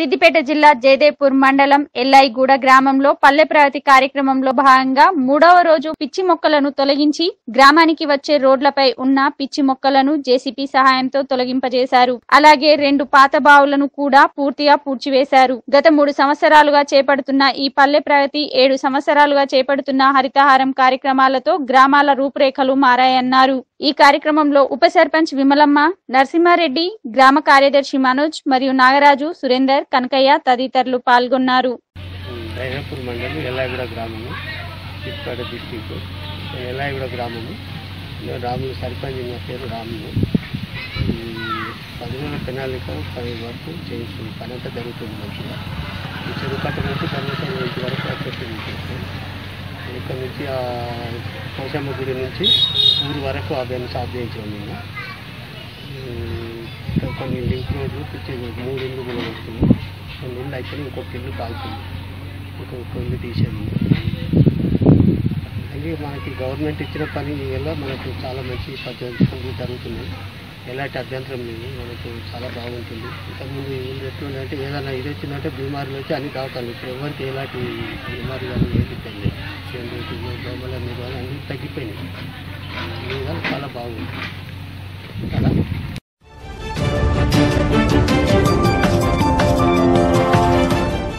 సిద్దిపేట జిల్లా జయదేపూర్ మండలం ఎల్లాయిగూడ గ్రామంలో పల్లె ప్రగతి కార్యక్రమంలో భాగంగా మూడవ రోజు పిచ్చి మొక్కలను తొలగించి గ్రామానికి వచ్చే రోడ్లపై ఉన్న పిచ్చి మొక్కలను జేసీపీ సహాయంతో తొలగింపజేశారు. అలాగే రెండు పాత బావులను కూడా పూర్తిగా పూడ్చివేశారు. గత మూడు సంవత్సరాలుగా చేపడుతున్న ఈ పల్లె ప్రగతి ఏడు సంవత్సరాలుగా చేపడుతున్న హరితహారం కార్యక్రమాలతో గ్రామాల రూపురేఖలు మారాయన్నారు. ఈ కార్యక్రమంలో ఉప సర్పంచ్ విమలమ్మ నరసింహారెడ్డి గ్రామ కార్యదర్శి మనోజ్ మరియు నాగరాజు సురేందర్ కనకయ్య తదితరులు పాల్గొన్నారు. గ్రామము రాములు సర్పంచ్ నా పేరు రాములు. పదిహేను ప్రణాళిక పది వరకు చేయించు పని అంతా జరుగుతుంది మంచిగా. ఈ చెరువు కట్ట నుంచి ఇక్కడ నుంచి ఆ పోషమ్మ గుడి నుంచి ఊరు వరకు అవన్నీ సాఫ్ చేయించాం మేము. కొన్ని లింక్ రోడ్లు పిచ్చి మూడు ఇళ్ళు కూడా వస్తుంది రెండు ఇళ్ళు అయితే ఇంకొక ఇల్లు కాలుతుంది ఇంకొక ఇల్లు తీసేది. అలాగే మనకి గవర్నమెంట్ ఇచ్చిన పని వల్ల మనకు చాలా మంచి పద్ధతులు జరుగుతున్నాయి ఎలాంటి అభ్యంతరం లేదు. మనకు చాలా బాగుంటుంది. ఇంతకుముందు ఊళ్ళు ఎట్లుందంటే ఏదైనా ఇది వచ్చిందంటే బీమారులు వచ్చి అన్ని కావుతాను ఇప్పుడు ఎవరికి ఎలాంటి బీమారు కానీ ఏది తెలియదు దోమల మీద అన్నీ తగ్గిపోయినాయి ఈ విధాలు చాలా బాగుంది కదా